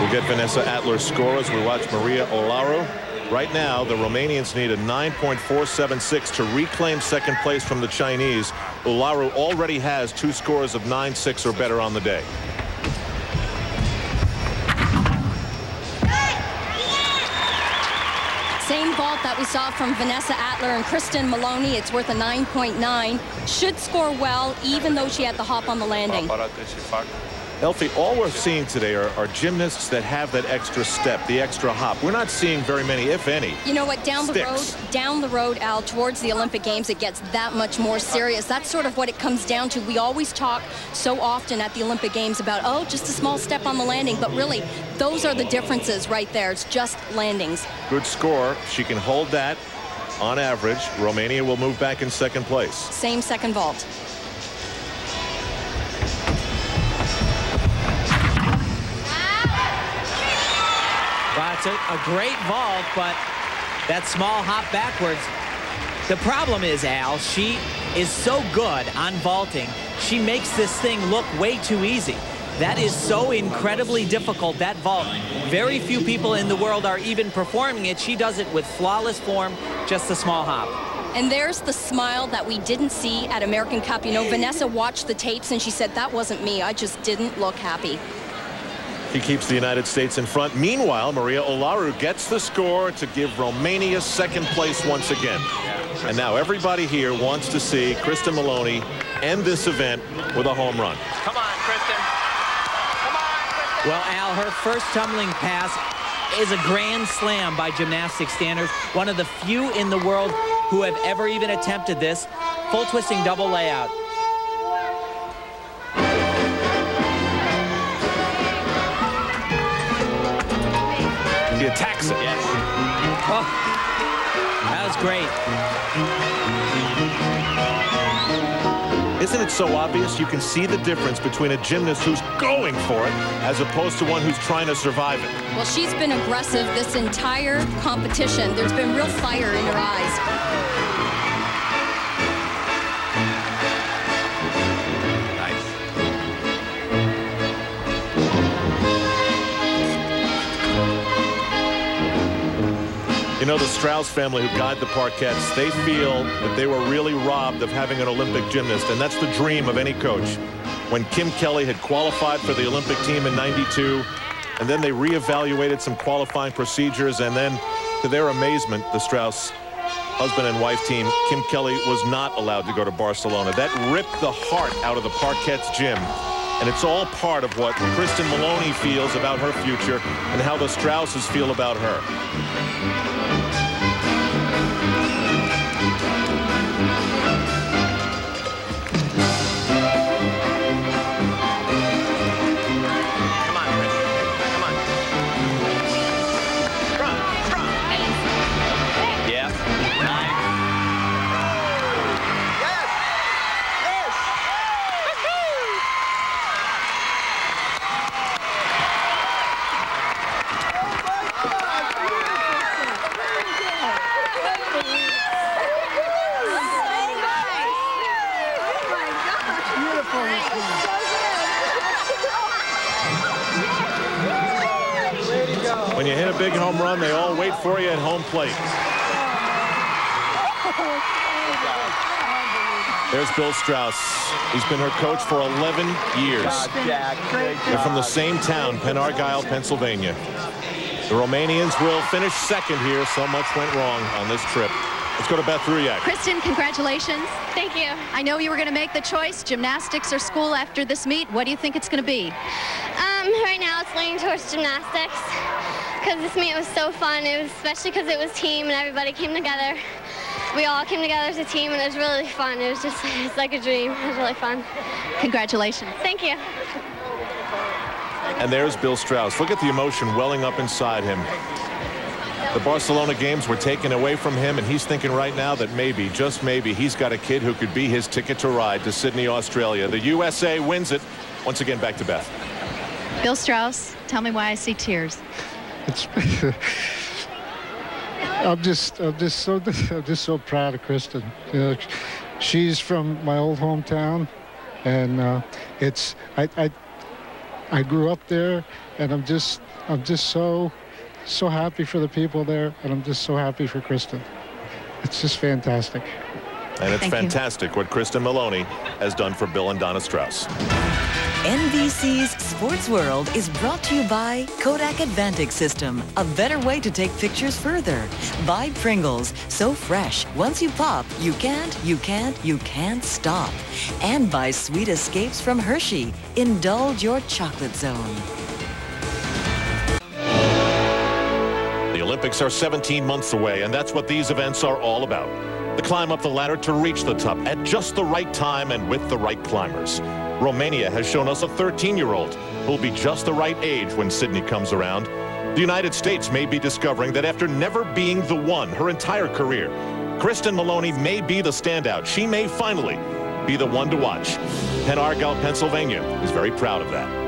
We'll get Vanessa Atler's score as we watch Maria Olaru. Right now, the Romanians need a 9.476 to reclaim second place from the Chinese. Olaru already has two scores of 9-6 or better on the day. Same vault that we saw from Vanessa Atler and Kristen Maloney. It's worth a 9.9. Should score well, even though she had the hop on the landing. Elfi, all we're seeing today are, are, gymnasts that have that extra step, the extra hop. We're not seeing very many, if any. You know what? Down sticks. the road, down the road, Al, towards the Olympic Games, it gets that much more serious. That's sort of what it comes down to. We always talk so often at the Olympic Games about, oh, just a small step on the landing. But really, those are the differences right there. It's just landings. Good score. She can hold that on average. Romania will move back in second place. Same second vault. It's a, a great vault, but that small hop backwards. The problem is, Al, she is so good on vaulting. She makes this thing look way too easy. That is so incredibly difficult, that vault. Very few people in the world are even performing it. She does it with flawless form, just a small hop. And there's the smile that we didn't see at American Cup. You know, Vanessa watched the tapes and she said, that wasn't me. I just didn't look happy. He keeps the United States in front. Meanwhile, Maria Olaru gets the score to give Romania second place once again. And now everybody here wants to see Kristen Maloney end this event with a home run. Come on, Kristen. Come on, Kristen. Well, Al, her first tumbling pass is a grand slam by gymnastic standards. One of the few in the world who have ever even attempted this. Full twisting double layout. He attacks it. Yes. Oh, that was great. Isn't it so obvious? You can see the difference between a gymnast who's going for it as opposed to one who's trying to survive it. Well, she's been aggressive this entire competition. There's been real fire in her eyes. You know, the Strauss family who guide the Parkettes, they feel that they were really robbed of having an Olympic gymnast, and that's the dream of any coach. When Kim Kelly had qualified for the Olympic team in 92, and then they reevaluated some qualifying procedures, and then, to their amazement, the Strauss husband and wife team, Kim Kelly was not allowed to go to Barcelona. That ripped the heart out of the Parkettes gym. And it's all part of what Kristen Maloney feels about her future and how the Strausses feel about her. Thank you. When you hit a big home run, they all wait for you at home plate. There's Bill Strauss. He's been her coach for 11 years. They're from the same town, Pen Argyl, Pennsylvania. The Romanians will finish second here. So much went wrong on this trip. Let's go to Beth Ruyak. Kristen, congratulations. Thank you. I know you were going to make the choice, gymnastics or school after this meet. What do you think it's going to be? Um, right now it's leaning towards gymnastics because this meet was so fun. It was especially because it was team and everybody came together. We all came together as a team and it was really fun. It was just it's like a dream. It was really fun. Congratulations. Thank you. And there's Bill Strauss. Look at the emotion welling up inside him. The Barcelona games were taken away from him, and he's thinking right now that maybe, just maybe, he's got a kid who could be his ticket to ride to Sydney, Australia. The USA wins it. Once again, back to Beth. Bill Strauss, tell me why I see tears. It's, I'm just, I'm just so, I'm just so proud of Kristen. You know, she's from my old hometown, and uh, it's, I, I, I grew up there, and I'm just I'm just so so happy for the people there, and I'm just so happy for Kristen. It's just fantastic. And it's Thank fantastic you. what Kristen Maloney has done for Bill and Donna Strauss. NBC's Sports World is brought to you by Kodak Advantix System, a better way to take pictures further. By Pringles, so fresh, once you pop, you can't, you can't, you can't stop. And by Sweet Escapes from Hershey, indulge your chocolate zone. The Olympics are 17 months away, and that's what these events are all about the climb up the ladder to reach the top at just the right time and with the right climbers. Romania has shown us a 13-year-old who'll be just the right age when Sydney comes around. The United States may be discovering that after never being the one her entire career, Kristen Maloney may be the standout. She may finally be the one to watch. Pen Argyl, Pennsylvania is very proud of that.